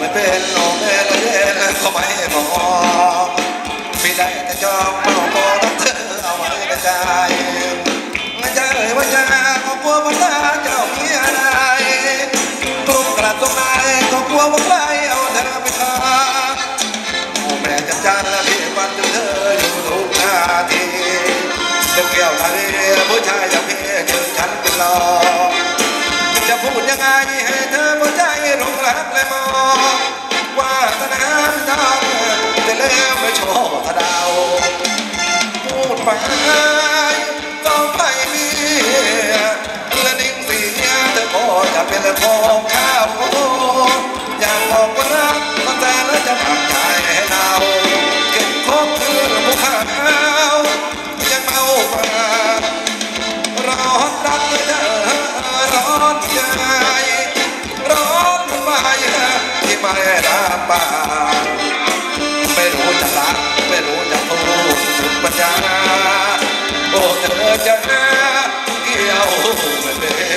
ไม่เป็นโอเมลเย็นก็ไม่บอกพี่ได้แต่จองเมาโกรักเธอเอาไว้ในใจไม่ใจเอ่ยว่าจะก็กลัวว่าตาเจ้าเมียนายกลุ่มกระตรงไหนก็กลัวว่า พู อ้เธอจะเกี่ยวไม่เป็น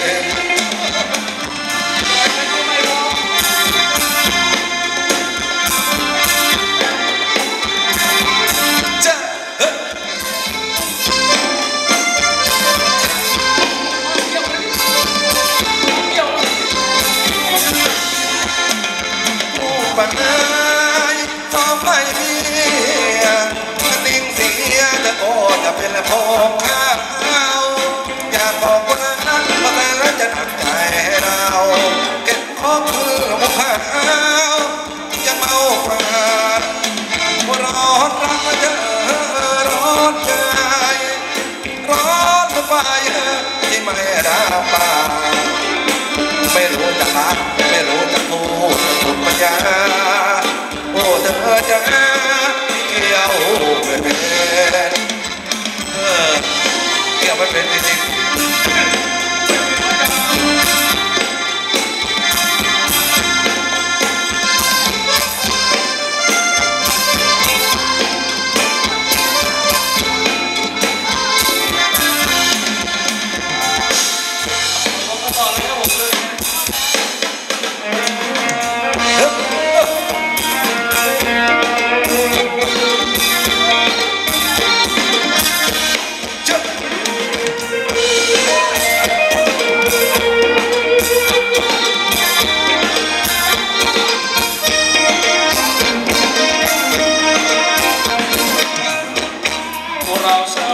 ไปที่ไม่รับปากไม่รู้จะรักไม่รู้จะพูดสุดปัญญาโอ้เธอจะเกี่ยวไม่เป็นเกี่ยวไม่เป็น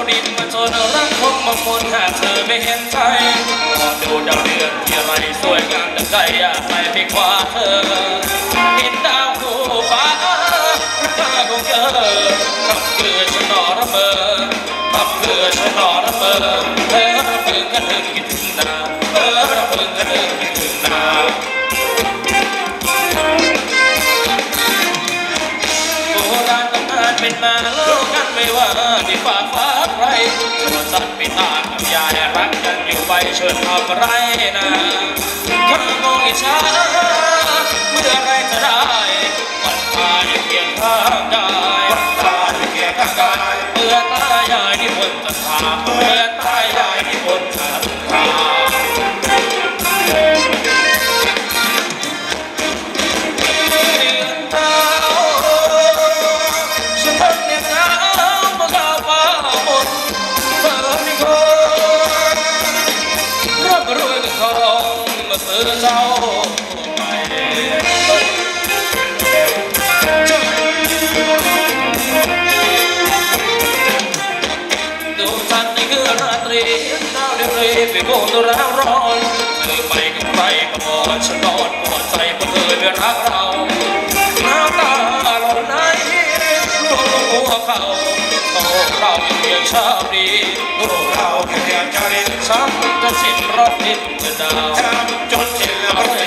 ดินมาจนรักคงมามนหากเธอไม่เห็นใจมองดูดาวเดือนที่ไรสวยงามดังใจอยากไปไปคว้าเธอเห็นดาวคู่ฟ้ารักตาของเธอขับเรือฉันนอระเมอขับเรือฉันนอระเมอเธอระพึงกันถึงคิดถึงนาเธอระพึงกันถึงคิดถึงนาโบราณตำนานเป็นมา ไม่ว่าที่ฟ้าฟ้าใครชวนสัตว์ไม่ต่างกับยายรักกันอยู่ไปเชิญทำไรนะเธอมองอิจฉาเมื่อไรจะได้วันตาอยู่เพียงข้างกายวันตาอยู่เพียงข้างกายเมื่อตายายที่บนจะถาเมื่อตายาย เจ้าไปดูฉันนี่คืนราตรีดาวเรือนรีไปโบนตัวร้าวร้อนเธอไปกับใครก็บอกฉันนอนปวดใจเพราะเธอไม่รักเรา ยู่เพียงชาติดีโอ้เราแค่เพียงชาติช้ำจนสิ้นรอบดินเดือนดาวช้ำจนสิ้นรอบ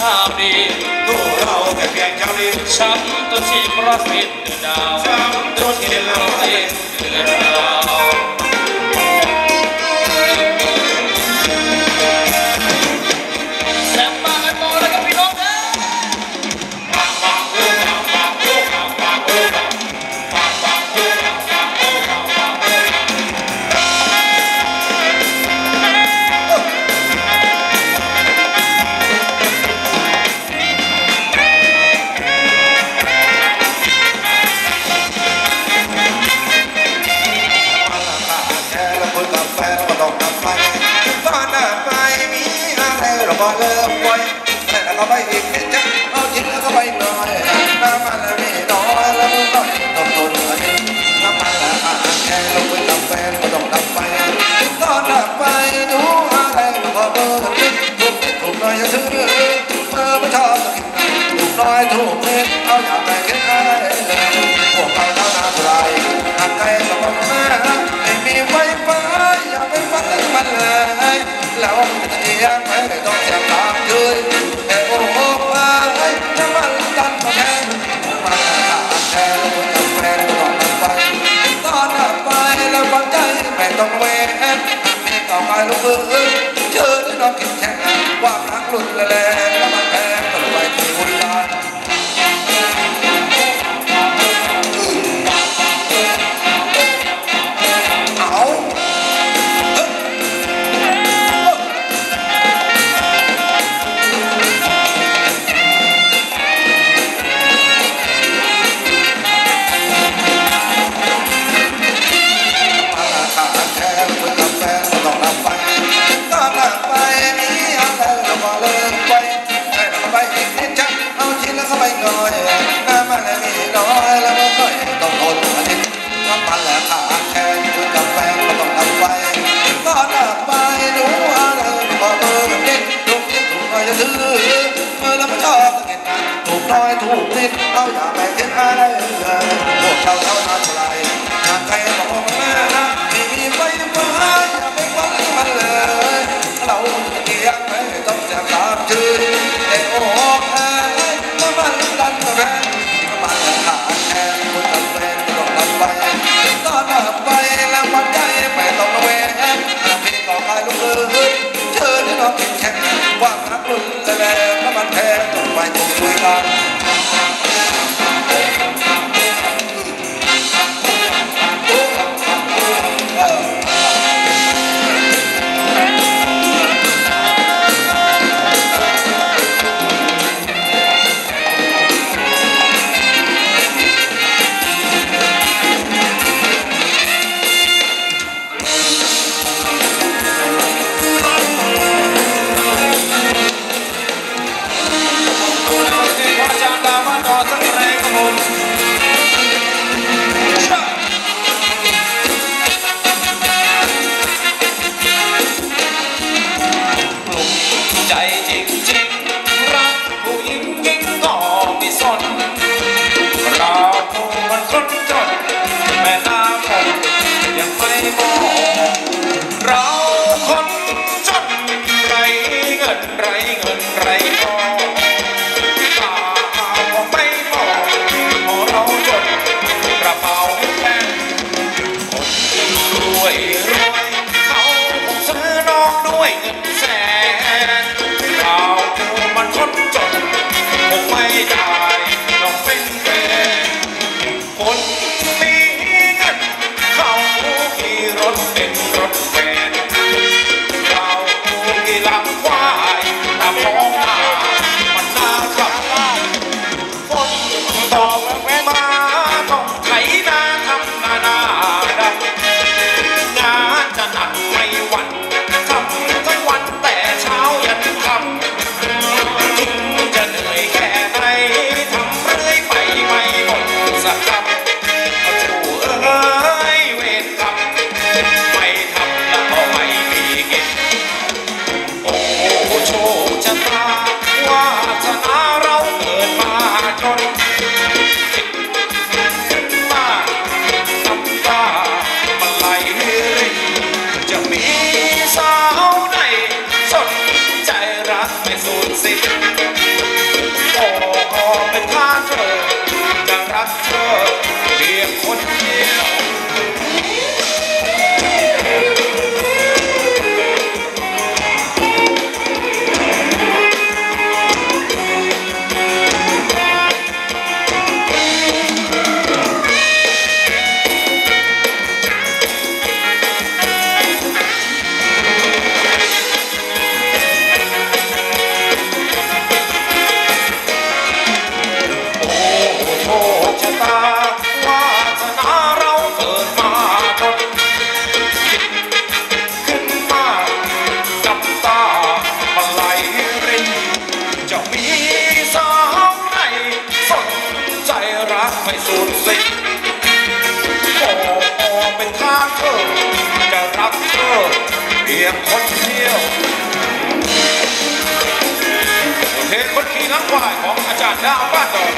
ชาบดีตัวเราแต่เพียงเจ้าดีฉันตัวชีพประสิทธิ์ดาวฉันตัวชีพประสิทธิ์ดาว น้ำมัและอาาแข็งคุยกัแฟก็ต้องทำไว้ก็เลิกไปดูว่าเพอเบอร์เด็กนิดมถูน้อยจะดื้อมือเราอเห็นกันถูกน้อยถูกนิดเราอย่าไปคิดอะไรพวกเราเท่านั้นไรงใครบอกแม่นะมีไว้อย่าไปหวังมันเลยเราเลี้ยงไต้องเสีจืนแต่โอ้ รักเธอเพียงคนเดียว ตาวาสนาเราเกิดมาจนขึ้นมากับตามาไหลรินจะมีสาวไหนสนใจรักไม่สูญสิ้นโอ้โอเป็นทางเธอจะรักเธอเพียงคนเดียวเพลงคนขี่นักวายของอาจารย์ดาวบ้านดอน